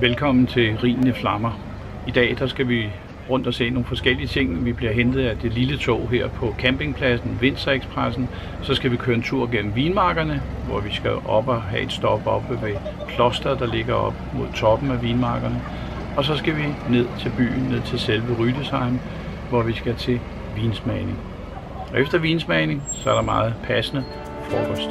Velkommen til Rinende Flammer. I dag der skal vi rundt og se nogle forskellige ting. Vi bliver hentet af det lille tog her på campingpladsen, Vinterexpressen. Så skal vi køre en tur gennem vinmarkerne, hvor vi skal op og have et stop oppe ved klosteret, der ligger op mod toppen af vinmarkerne. Og så skal vi ned til byen, ned til selve Rydesheim, hvor vi skal til vinsmagning. Og efter vinsmagning, så er der meget passende frokost.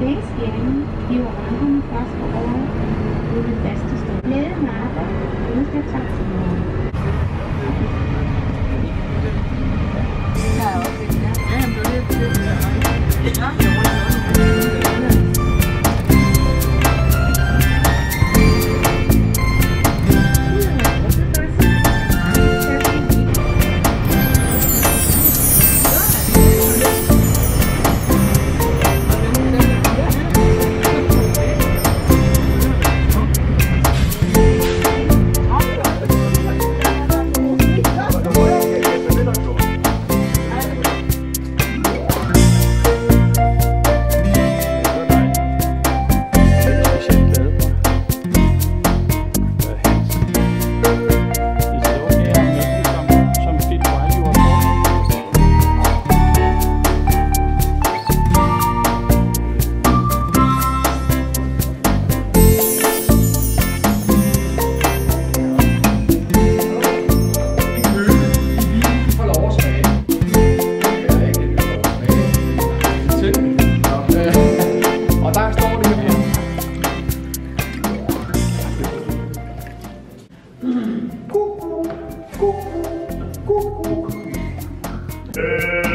Efter tilbageskæringen giver ramperne først over ved det faste sted. Glæde med arbejde. Ønsker tak Hey.